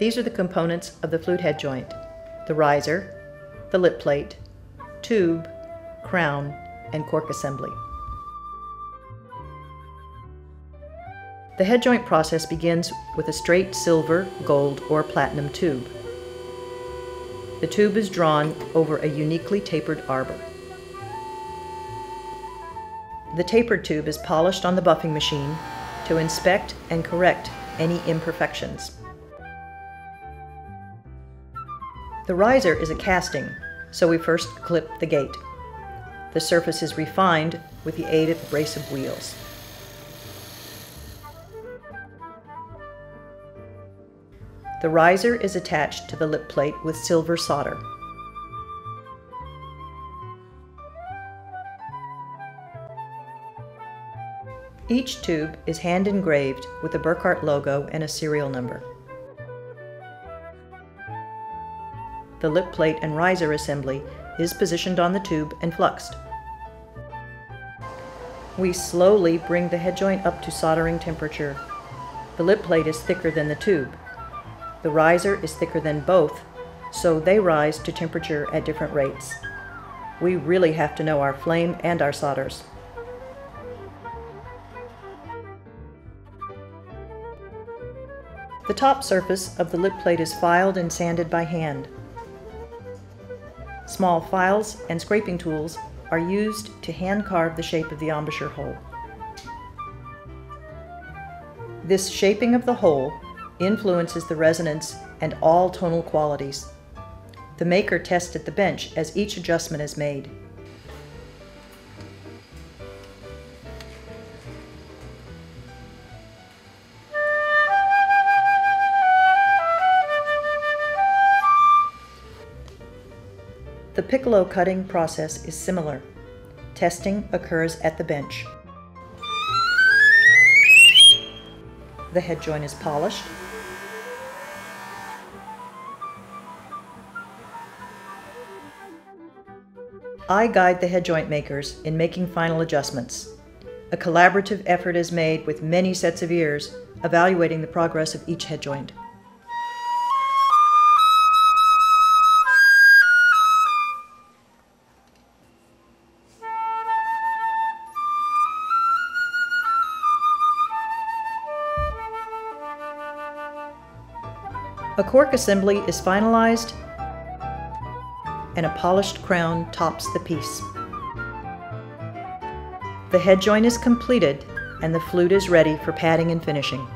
These are the components of the flute head joint, the riser, the lip plate, tube, crown, and cork assembly. The head joint process begins with a straight silver, gold, or platinum tube. The tube is drawn over a uniquely tapered arbor. The tapered tube is polished on the buffing machine to inspect and correct any imperfections. The riser is a casting, so we first clip the gate. The surface is refined with the aid of abrasive wheels. The riser is attached to the lip plate with silver solder. Each tube is hand engraved with the Burkart logo and a serial number. The lip plate and riser assembly is positioned on the tube and fluxed. We slowly bring the head joint up to soldering temperature. The lip plate is thicker than the tube. The riser is thicker than both, so they rise to temperature at different rates. We really have to know our flame and our solders. The top surface of the lip plate is filed and sanded by hand. Small files and scraping tools are used to hand carve the shape of the embouchure hole. This shaping of the hole influences the resonance and all tonal qualities. The maker tests at the bench as each adjustment is made. The piccolo cutting process is similar. Testing occurs at the bench. The head joint is polished. I guide the head joint makers in making final adjustments. A collaborative effort is made with many sets of ears, evaluating the progress of each head joint. A cork assembly is finalized and a polished crown tops the piece. The head joint is completed and the flute is ready for padding and finishing.